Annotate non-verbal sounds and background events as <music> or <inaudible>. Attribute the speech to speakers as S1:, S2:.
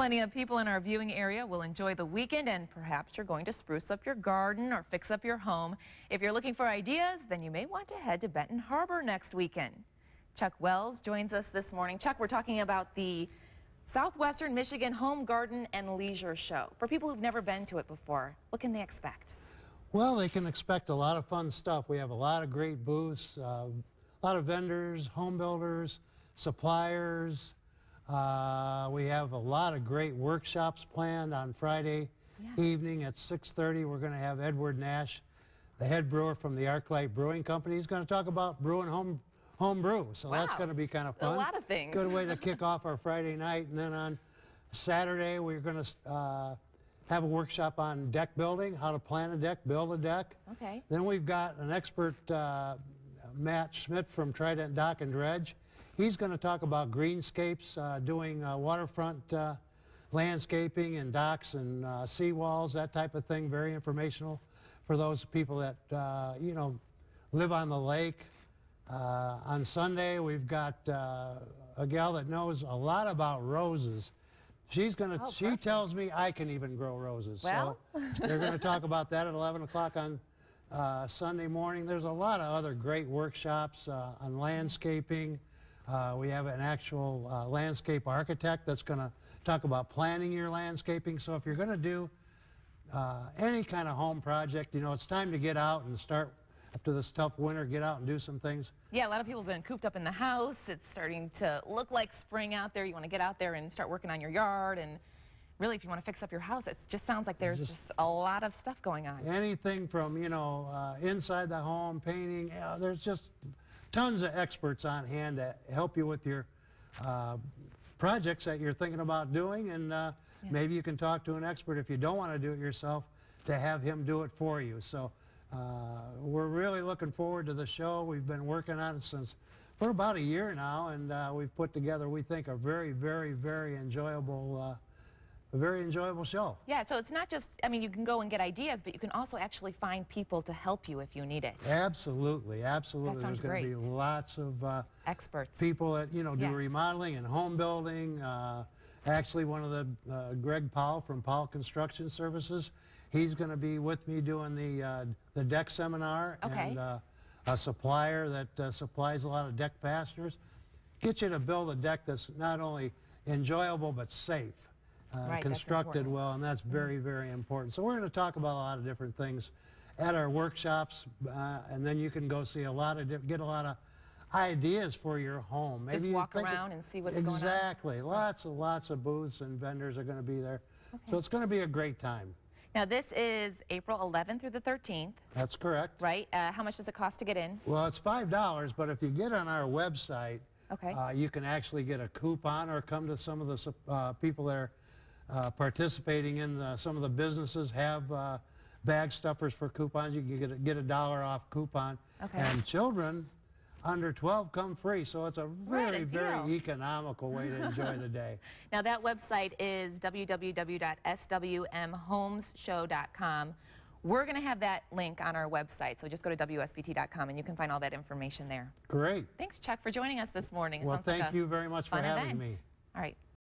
S1: Plenty of people in our viewing area will enjoy the weekend and perhaps you're going to spruce up your garden or fix up your home. If you're looking for ideas, then you may want to head to Benton Harbor next weekend. Chuck Wells joins us this morning. Chuck, we're talking about the Southwestern Michigan Home Garden and Leisure Show. For people who've never been to it before, what can they expect?
S2: Well, they can expect a lot of fun stuff. We have a lot of great booths, uh, a lot of vendors, home builders, suppliers. Uh, we have a lot of great workshops planned on Friday
S1: Yeah.
S2: evening at 6.30. We're going to have Edward Nash, the head brewer from the Arclight Brewing Company. He's going to talk about brewing home, home brew. So that's going to be kind of fun.
S1: A lot of things.
S2: Good way to <laughs> kick off our Friday night. And then on Saturday, we're going to uh, have a workshop on deck building, how to plan a deck, build a deck.
S1: Okay.
S2: Then we've got an expert, uh, Matt Schmidt from Trident Dock and Dredge. He's going to talk about greenscapes, uh, doing uh, waterfront uh, landscaping and docks and uh, seawalls, that type of thing. Very informational for those people that, uh, you know, live on the lake. Uh, on Sunday, we've got uh, a gal that knows a lot about roses. She's going to,
S1: Oh,
S2: she
S1: perfect.
S2: tells me I can even grow roses.
S1: Well.
S2: So <laughs> they're going to talk about that at 11 o'clock on uh, Sunday morning. There's a lot of other great workshops uh, on landscaping. Uh, we have an actual uh, landscape architect that's going to talk about planning your landscaping. So if you're going to do uh, any kind of home project, you know, it's time to get out and start after this tough winter, get out and do some things.
S1: Yeah, a lot of people have been cooped up in the house. It's starting to look like spring out there. You want to get out there and start working on your yard. And really, if you want to fix up your house, it just sounds like there's
S2: Just-
S1: just a lot of stuff going on.
S2: Anything from, you know, uh, inside the home, painting, uh, there's just tons of experts on hand to help you with your uh, projects that you're thinking about doing. And uh,
S1: Yeah.
S2: maybe you can talk to an expert if you don't want to do it yourself to have him do it for you. So uh, we're really looking forward to the show. We've been working on it since for about a year now, and uh, we've put together, we think, a very, very, very enjoyable, uh, a very enjoyable show.
S1: Yeah, so it's not just, I mean, you can go and get ideas, but you can also actually find people to help you if you need it.
S2: Absolutely, absolutely. There's going to be lots of uh,
S1: Experts.
S2: people that you know do
S1: Yeah.
S2: remodeling and home building. Uh, actually, one of the uh, Greg Powell from Powell Construction Services, he's going to be with me doing the uh, the deck seminar
S1: Okay.
S2: and uh, a supplier that uh, supplies a lot of deck fasteners. Get you to build a deck that's not only enjoyable but safe. Uh,
S1: Right,
S2: constructed well, and that's very, very important. So we're going to talk about a lot of different things at our workshops, uh, and then you can go see a lot of, get a lot of ideas for your home.
S1: Just walk
S2: it-
S1: around and see what's going on.
S2: Exactly. Lots and lots of booths and vendors are going to be there. Okay. So it's going to be a great time.
S1: Now, this is April 11th through the 13th,
S2: That's correct.
S1: right? Uh, how much does it cost to get in?
S2: Well, it's five dollars, but if you get on our website,
S1: Okay.
S2: uh, you can actually get a coupon or come to some of the uh, people that are uh, participating in uh, some of the businesses have uh, bag stuffers for coupons. You can get a, get a dollar off coupon,
S1: Okay.
S2: and children under 12 come free. So it's a very, very economical way to enjoy the day. <laughs>
S1: Now, that website is www.swmhomesshow.com. We're going to have that link on our website, so just go to WSBT.com and you can find all that information there.
S2: Great.
S1: Thanks, Chuck, for joining us this morning. It
S2: Well,
S1: like
S2: thank
S1: a
S2: you very much for having
S1: event.
S2: me.
S1: All right.